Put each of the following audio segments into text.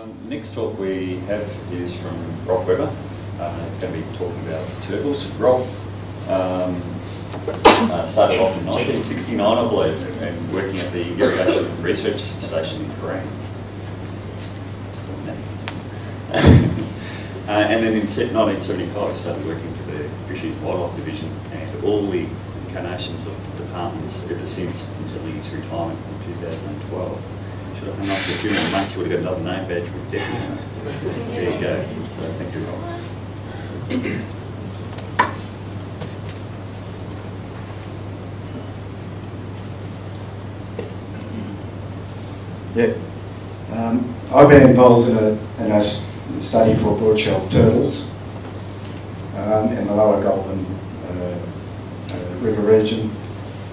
Um, next talk we have is from Rolf Weber. Uh, it's going to be talking about turtles. Rolf um, uh, started off in 1969, I believe, and working at the Irrigation Research Station in Kerang. uh, and then in 1975, started working for the Fisheries Wildlife Division and all the incarnations of departments ever since until his retirement in 2012. Should have hung months, you would have got another name badge. There you go. So thank you, Rob. Yeah. Um, I've been involved in a, in a study for broadshell turtles um, in the lower Goulburn uh, uh, River region,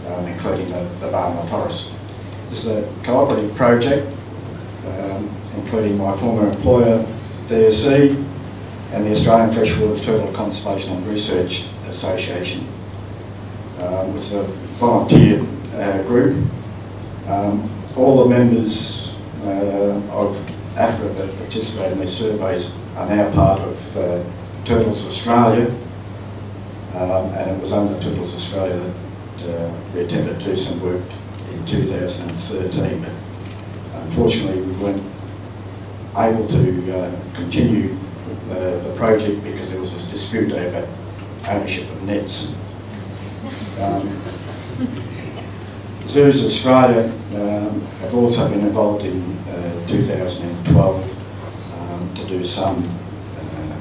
um, including the, the Forest. This is a cooperative project, um, including my former employer, DSE, and the Australian Freshwater Turtle Conservation and Research Association, um, which is a volunteer uh, group. Um, all the members uh, of AFRA that participate in these surveys are now part of uh, Turtles Australia, um, and it was under Turtles Australia that uh, we attempted to do some work 2013, but unfortunately we weren't able to uh, continue uh, the project because there was this dispute over ownership of nets. Um, Zoos Australia um, have also been involved in uh, 2012 um, to do some uh,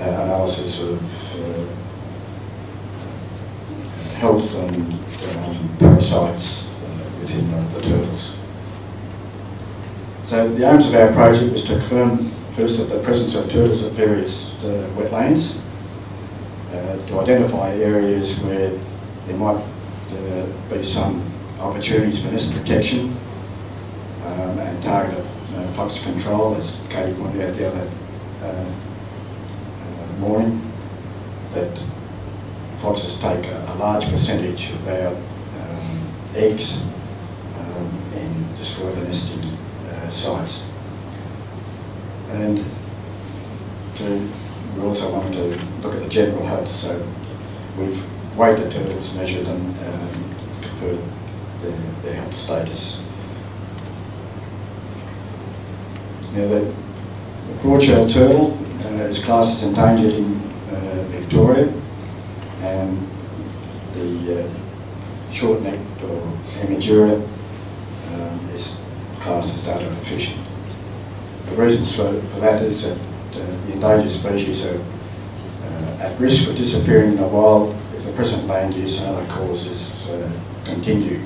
uh, analysis of uh, health and um, parasites within the, the turtles. So the aims of our project was to confirm first that the presence of turtles at various uh, wetlands, uh, to identify areas where there might uh, be some opportunities for nest protection um, and targeted uh, fox control, as Katie pointed out the other uh, uh, morning, that foxes take a, a large percentage of our um, eggs destroy the nesting uh, sites. And to, we also want to look at the general health, so we've weighted turtles, measured and um, compared their, their health status. Now the, the broad-shelled turtle uh, is classed as endangered in uh, Victoria and the uh, short-necked or Emydura um, is classed as data deficient. The reasons for, for that is that uh, the endangered species are uh, at risk of disappearing in the wild if the present land use and other causes uh, continue.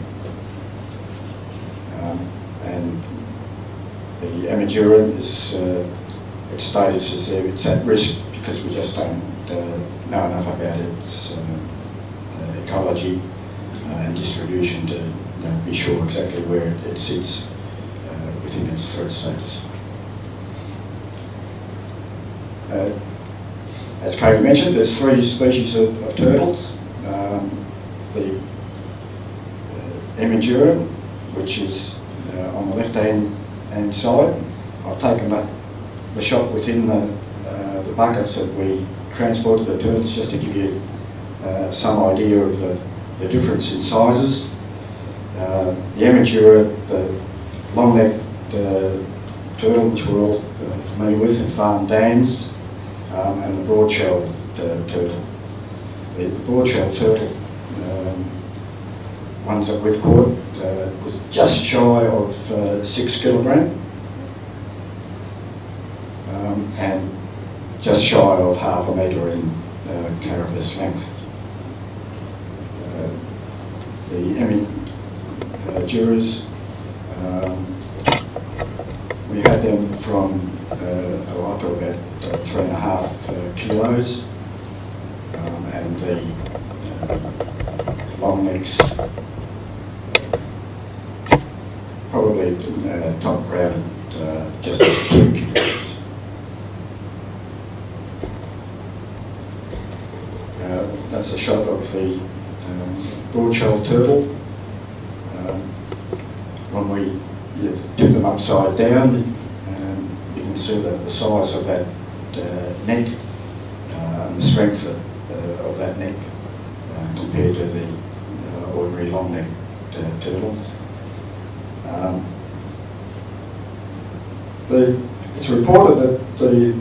Um, and the Emydura is, uh, its status is there, it's at risk because we just don't uh, know enough about its uh, uh, ecology and distribution to you know, be sure exactly where it, it sits uh, within its threat status. Uh, as Kate mentioned, there's three species of, of turtles. Um, the uh, Emydura, which is uh, on the left-hand hand side. I've taken the, the shot within the, uh, the buckets that we transported the turtles just to give you uh, some idea of the, the difference in sizes. Uh, the Emydura, the long-necked uh, turtle, which we're all familiar with in farm dams, um, and the broad-shelled uh, turtle. The, broad-shelled turtle, um, ones that we've caught, was just shy of uh, six kilogram, um, and just shy of half a metre in uh, carapace length. Uh, the uh, jurors, um, we had them from uh, up to about uh, three and a half uh, kilos, um, and the uh, long necks probably top rounded uh, just two kilos. That's a shot of the um, broad-shelled turtle. Upside down, um, see the, the size of that uh, neck uh, and the strength of, uh, of that neck uh, compared to the ordinary long-necked turtles. Um, the, it's reported that the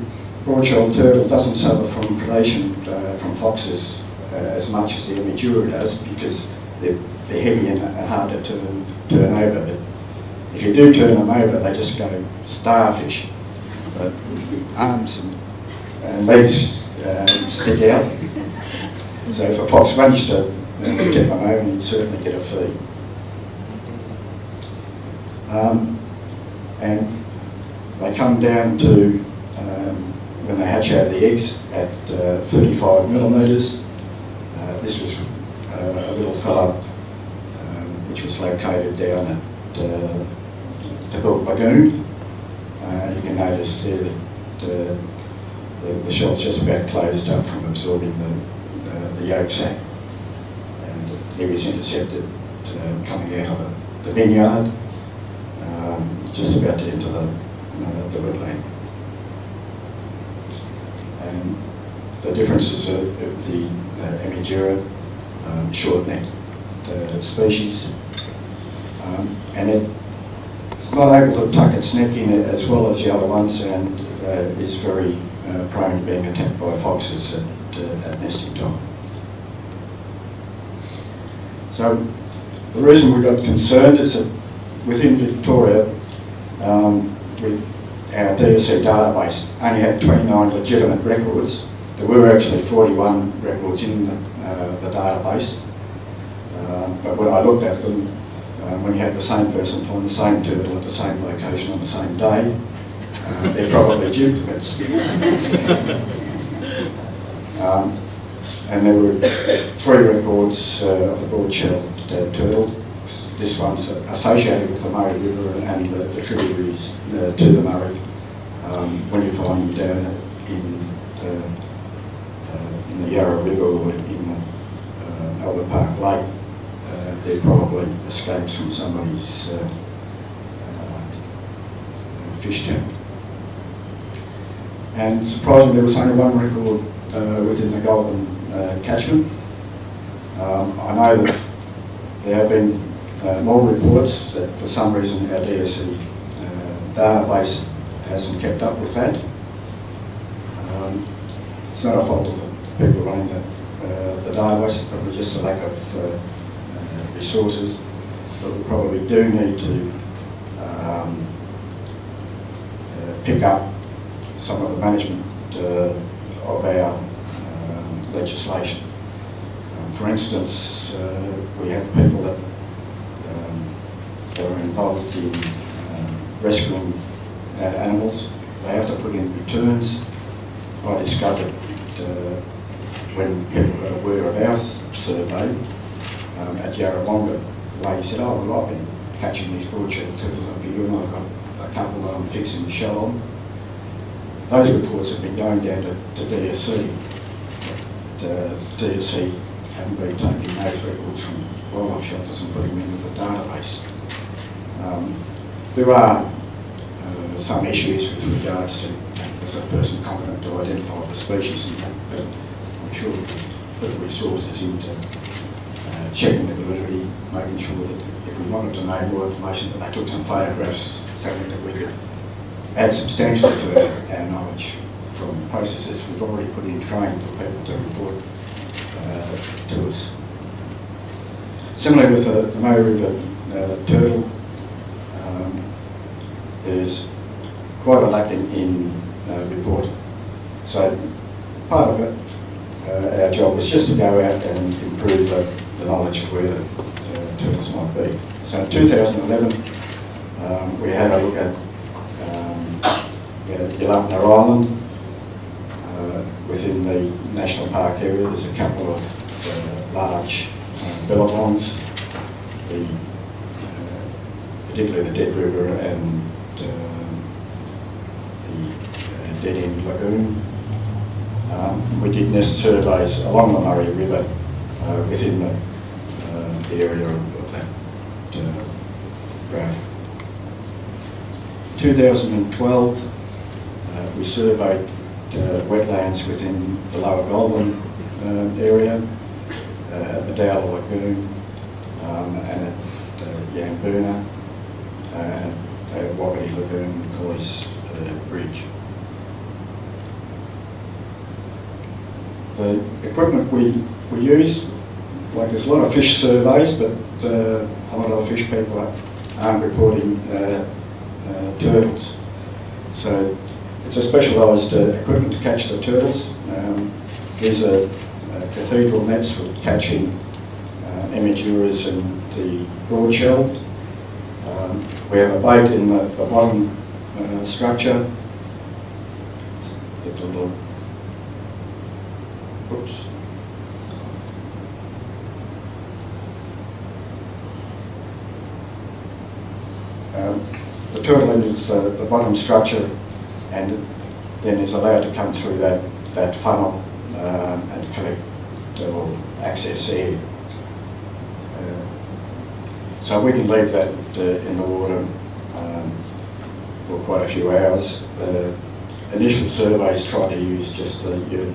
broad-shelled turtle doesn't suffer from predation from foxes as much as the Emydura does because they're, they're heavy and harder to turn over. If you do turn them over, they just go starfish. But arms and, and legs uh, stick out. So if a fox managed to uh, get them over, he'd certainly get a feed. Um, and they come down to, um, when they hatch out of the eggs, at uh, 35 millimetres. Uh, this was uh, a little fellow um, which was located down at uh, Tabuk Lagoon. Uh, you can notice there that uh, the, the shell's just about closed up from absorbing the, uh, the yolk sac. And he was intercepted uh, coming out of the, vineyard, um, just about to enter the, uh, the wetland. And the differences of, of the uh, Emydura um, short-necked uh, species. Um, and it, not able to tuck its neck in as well as the other ones and uh, is very uh, prone to being attacked by foxes at, uh, at nesting time. So the reason we got concerned is that within Victoria, um, with our DSE database only had 29 legitimate records. There were actually 41 records in the, uh, the database. Um, but when I looked at them, um, when you have the same person find the same turtle at the same location on the same day, uh, they're probably duplicates. um, and there were three records uh, of the broad-shelled turtle. This one's associated with the Murray River and the, the tributaries uh, to the Murray. Um, when you find them down in, uh, uh, in the Yarra River or in uh, Albert Park Lake, they're probably escapes from somebody's uh, uh, fish tank. And surprisingly, there was only one record uh, within the Goulburn uh, catchment. Um, I know that there have been uh, more reports that for some reason our DSE uh, database hasn't kept up with that. Um, it's not a fault of the people running the, the database, probably just a lack of resources. But we probably do need to um, uh, pick up some of the management uh, of our um, legislation. Um, for instance, uh, we have people that, um, that are involved in um, rescuing uh, animals. They have to put in returns. I discovered uh, when people got aware of our survey um, at Yarrawonga, the lady said, oh, well, I've been catching these broadshell turtles and I've got a couple that I'm fixing the shell on. Those reports have been going down to, to DSE, But, uh, DSE haven't been taking those records from wildlife shelters and putting them into the database. Um, there are uh, some issues with regards to is a person competent to identify the species but I'm sure we put resources into uh, checking the validity, making sure that if we wanted to know more information, that they took some photographs, something that we could add substantially to our, our knowledge from processes we've already put in training for people to report uh, to us. Similarly with the, the Murray River uh, turtle, um, there's quite a lacking in uh, reporting. So part of it, uh, our job was just to go out and improve the, the knowledge of where the uh, turtles might be. So in 2011, um, we had a look at um, Island. Uh, within the national park area, there's a couple of uh, large uh, billabongs, the, uh, particularly the Dead River and um, the uh, Dead End Lagoon. Um, we did nest surveys along the Murray River uh, within the, uh, the area of, that uh, graph. 2012, we surveyed uh, wetlands within the Lower Goulburn um, area, uh, at Medalla Lagoon, um, and at uh, Yambuna, and at Wagati Lagoon, Collies uh, Bridge. The equipment we, we use, like there's a lot of fish surveys, but uh, a lot of fish people aren't reporting uh, uh, turtles. So it's a specialised uh, equipment to catch the turtles. Um, uh, cathedral nets for catching uh, Emyduras and the broad shell. Um, we have a bait in the, the bottom uh, structure. It's a little, oops. Um, the turtle enters the, the bottom structure and then is allowed to come through that, that funnel um, and collect or access air. Uh, so we can leave that uh, in the water um, for quite a few hours. Uh, initial surveys tried to use just the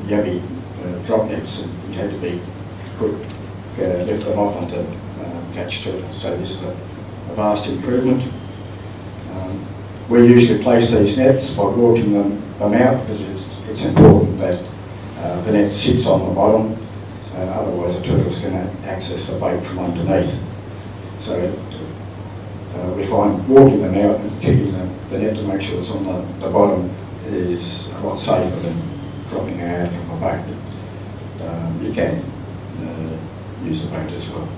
yabby uh, drop nets and you had to be quick, uh, lift them off and to uh, catch turtles. So this is a, a vast improvement. We usually place these nets by walking them, them out because it's, it's important that uh, the net sits on the bottom, uh, otherwise the turtle's going to access the bait from underneath. So uh, we find walking them out and kicking the, the net to make sure it's on the, the bottom is a lot safer than dropping it out from a bait. Um, you can uh, use the bait as well.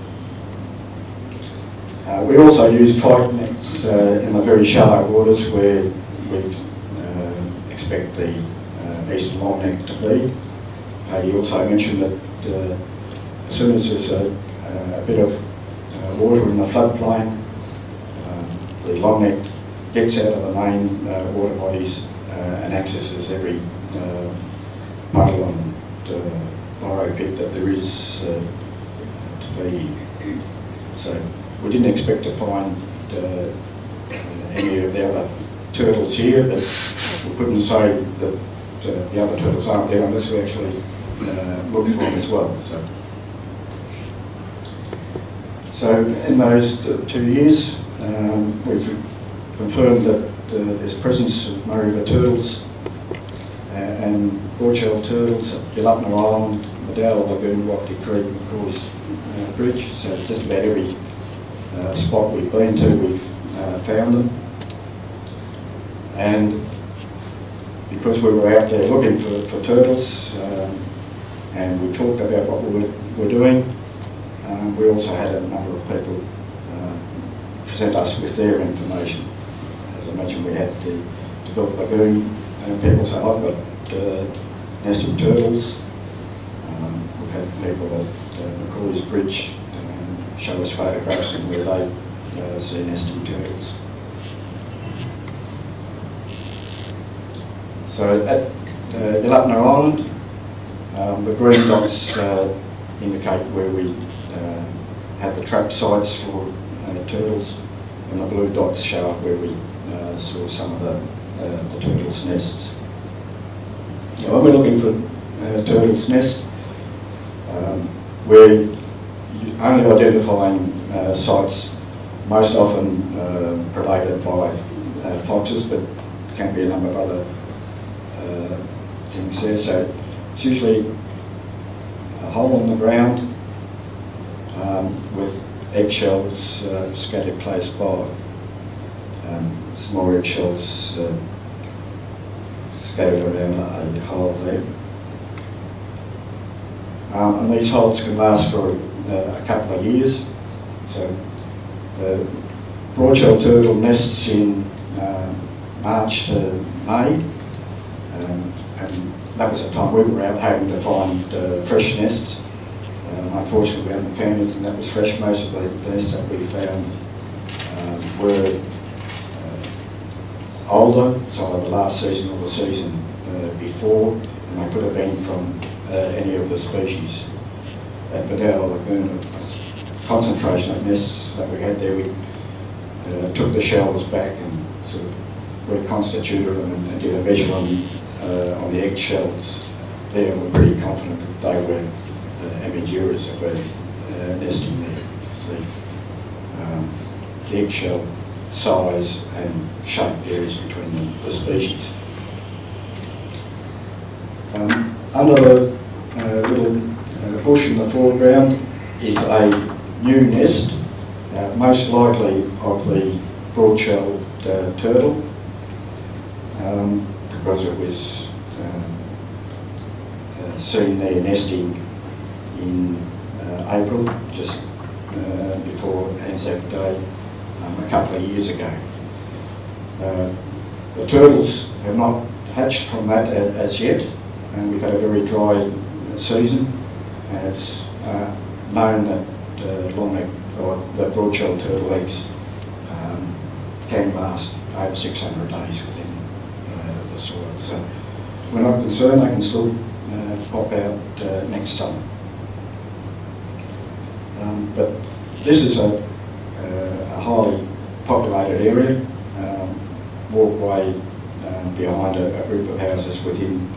Uh, we also use fight nets uh, in the very shallow waters where we uh, expect the uh, eastern long neck to be. Uh, he also mentioned that uh, as soon as there's a, a bit of water in the floodplain, um, the long neck gets out of the main water bodies and accesses every puddle and burrow pit that there is to feed. So we didn't expect to find uh, any of the other turtles here, but we couldn't say that uh, the other turtles aren't there unless we actually uh, look for them as well. So, so in those two years, um, we've confirmed that uh, there's presence of Murray River turtles uh, and broadshell turtles at Yalupna Island, Medalla Lagoon, Rocky Creek, and of course uh, Bridge. So just about every spot we've been to, we've uh, found them. And because we were out there looking for, for turtles, um, and we talked about what we were, were doing, um, we also had a number of people uh, present us with their information. As I mentioned, we had the Developed Lagoon and people say, I've got uh, nesting turtles. Um, we've had people at uh, McCoy's Bridge show us photographs of where they uh, see nesting turtles. So at uh, Yalupna Island, um, the green dots uh, indicate where we uh, had the trap sites for uh, turtles, and the blue dots show up where we uh, saw some of the, uh, the turtles' nests. Now, when we're looking for turtles' nest, um, we're only identifying uh, sites most often uh, by uh, foxes, but can be a number of other uh, things there. So it's usually a hole in the ground um, with eggshells uh, scattered close by. Um, small eggshells uh, scattered around a hole there. Um, and these holes can last for a couple of years. So the broadshell turtle nests in uh, March to May, um, and that was the time we were out hoping to find uh, fresh nests. Um, unfortunately, we haven't found anything that was fresh. Most of the nests that we found um, were uh, older, so the last season or the season uh, before, and they could have been from uh, any of the species at Medalla Lagoon, concentration of nests that we had there, we uh, took the shells back and sort of reconstituted them and and did a measure on, uh, on the eggshells there, we're pretty confident that they were uh, Emyduras that were uh, nesting there. See, um, the eggshell size and shape varies between the, the species. Um, the uh, little bush in the foreground is a new nest, uh, most likely of the broad-shelled uh, turtle, um, because it was um, uh, seen there nesting in uh, April, just uh, before Anzac Day, um, a couple of years ago. The turtles have not hatched from that as yet, and we've had a very dry season, and it's uh, known that uh, long neck or the broad-shelled turtle eggs um, can last over 600 days within uh, the soil. So we're not concerned; they can still uh, pop out uh, next summer. Um, but this is a, uh, a highly populated area, um, walkway um, behind a, a group of houses within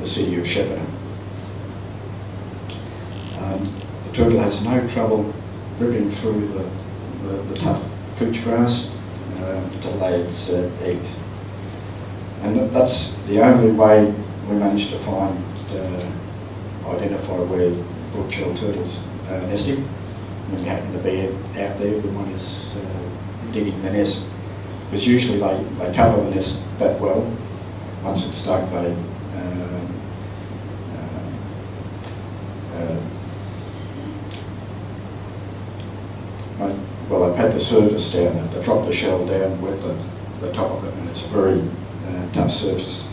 the city of Shepparton. Um, the turtle has no trouble ripping through the, the, the tough couch grass uh, to lay its uh, eggs. And that, that's the only way we managed to find, uh, identify where broad-shell turtles uh, nesting. When you happen to be out there, the one is uh, digging the nest. Because usually they, they cover the nest that well. Once it's stuck, they um, uh, uh, I- well, they pat the surface down, they- they drop the shell down with the, the top of it, and it's a very uh, tough surface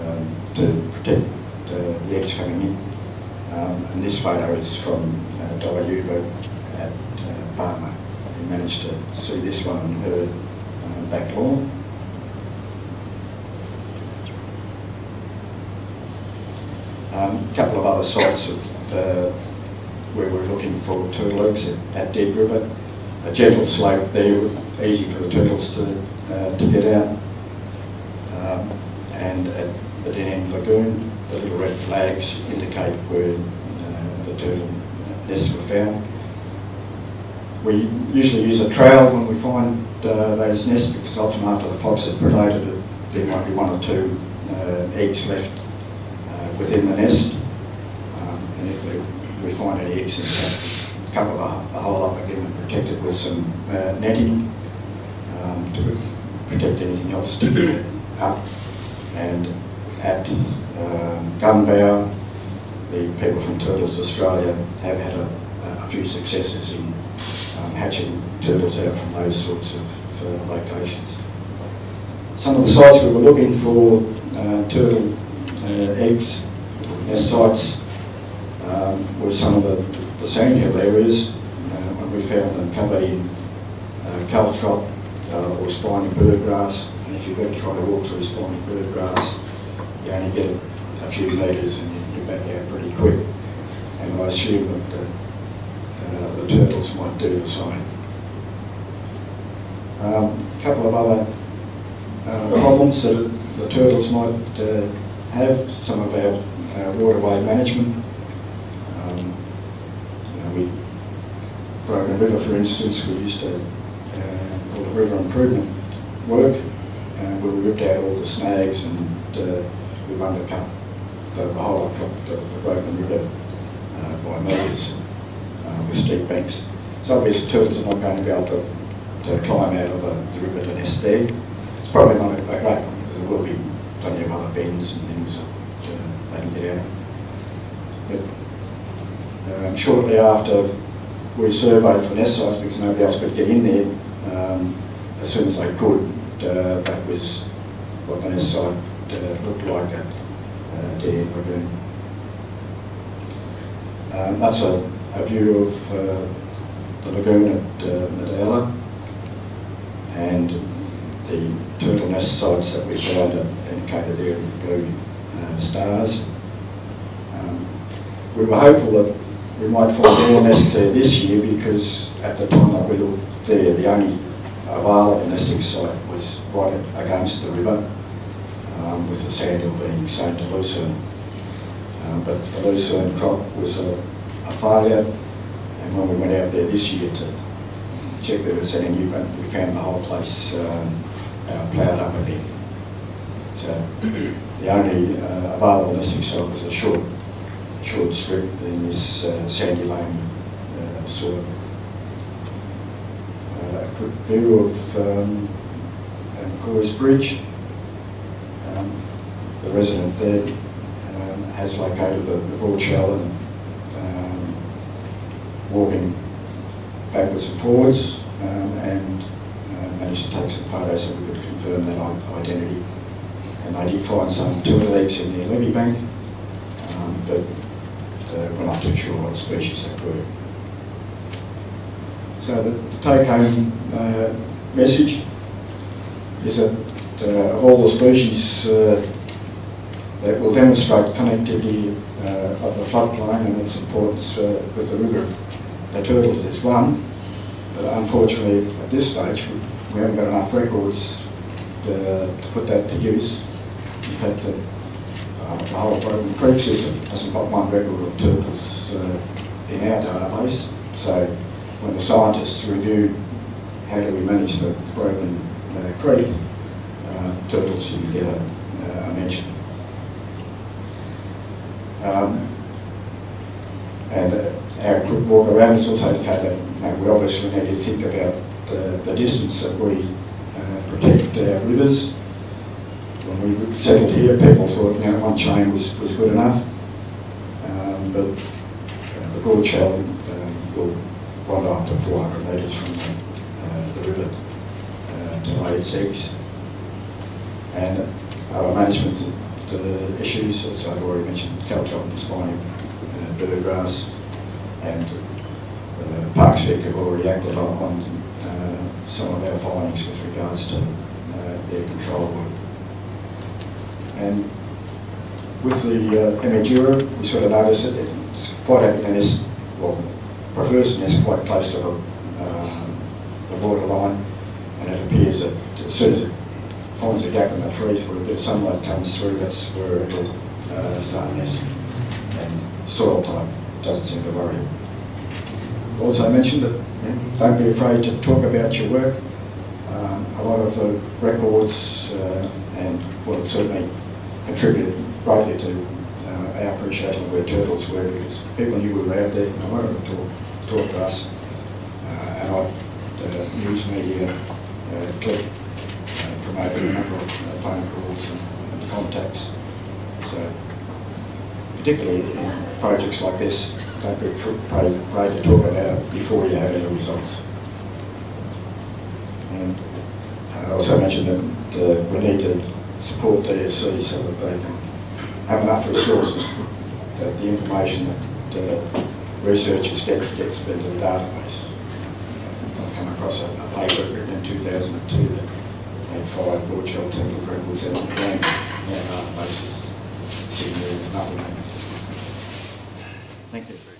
um, to protect uh, the eggs coming in. Um, and this photo is from uh, Uber at uh, Palmer. We managed to see this one on her uh, back lawn. Um, a couple of other sites of uh, where we're looking for turtle eggs at, at Dead River. A gentle slope there, easy for the turtles to, uh, to get out. Um, and at the Dead End Lagoon, the little red flags indicate where uh, the turtle nests were found. We usually use a trail when we find uh, those nests because often after the fox has predated it, there might be one or two uh, eggs left uh, within the nest. Um, and if we, we find any eggs in there, cover the, the hole up again and protect it with some uh, netting um, to protect anything else sticking up. And at um, Gunbower, the people from Turtles Australia have had a, a few successes in um, hatching turtles out from those sorts of uh, locations. Some of the sites we were looking for uh, turtle uh, eggs, nest sites, um, were some of the, the sandhill areas. When we found them covered in uh, caltrop uh, or spiny burrgrass, and if you're going to try to walk through spiny burrgrass, you only get a, few metres and you're back out pretty quick. And I assume that the, uh, the turtles might do the same. A um, couple of other uh, problems that the turtles might uh, have, some of our uh, waterway management. Um, you know, we, Broken River, for instance, we used to uh, call it river improvement work, and we ripped out all the snags and uh, we've undercut the, the whole of the, the Broken River uh, by metres uh, with steep banks. So obviously turtles are not going to be able to, to climb out of the, the river to nest there. It's probably not a, great because there will be plenty of other bends and things that uh, they can get out. But um, shortly after we surveyed for nest sites because nobody else could get in there, um, as soon as they could, uh, that was what the nest site uh, looked like at uh, End Lagoon. Um, that's a, a view of uh, the lagoon at uh, Medela and the turtle nest sites that we found indicated there with the blue uh, stars. Um, we were hopeful that we might find more nests there this year because at the time that we looked there, the only available nesting site was right against the river, um, with the sand hill being St. Lucerne. Um, but the lucerne crop was a, a failure, and when we went out there this year to check it was any new, we found the whole place um, uh, ploughed up a bit. So the only uh, available nesting site was a short, short strip in this uh, sandy loam uh, soil. Uh, a quick view of um, Corus Bridge. Um, the resident there um, has located the, the broad shell and um, walking backwards and forwards um, and uh, managed to take some photos so we could confirm that identity. And they did find some turtle eggs in the levee bank, um, but we're not too sure what species they were. So the, the take-home uh, message is that uh, all the species uh, that will demonstrate connectivity uh, of the floodplain and its importance uh, with the river, the turtles is one, but unfortunately at this stage we, we haven't got enough records to, to put that to use. In fact, the, uh, the whole Broken Creek system hasn't got one record of turtles uh, in our database, so when the scientists reviewed how do we manage the Broken uh, Creek, uh, turtles didn't get a, uh, a mention. Um, and uh, our quick walk around has also indicated that we obviously need to think about the, the distance that we uh, protect our rivers. We settled here, people thought you know, one chain was, was good enough, um, but uh, the broad shell um, will run up to 400 metres from the, uh, the river uh, to lay its eggs. And other management uh, issues, as I've already mentioned, caltrop and spiny uh, bluegrass, and uh, Parks Vic have already acted on, on uh, some of our findings with regards to their control work. And with the uh, Emydura, we sort of noticed that it's quite a, and it's, well, prefers nest quite close to the, um, the borderline, and it appears that as soon as it finds a gap in the trees where a bit of sunlight comes through, that's where it will uh, start nesting. And soil type doesn't seem to worry. Also mentioned that know, don't be afraid to talk about your work. Um, a lot of the records uh, and well, certainly contributed greatly to uh, our appreciation of where turtles were because people knew we were out there and they wanted to talk, talk to us. Uh, and I, uh, news media, uh, clip, uh, a number of uh, phone calls and, and contacts. So particularly in projects like this, don't be afraid to talk about it before you have any results. And I also mentioned that uh, we need to support DSE so that they can have enough resources that the information that researchers get gets fed to the database. I've come across a, a paper written in 2002 that had five broad shell temple records out on the land. Our database is sitting there with nothing in it. Thank you.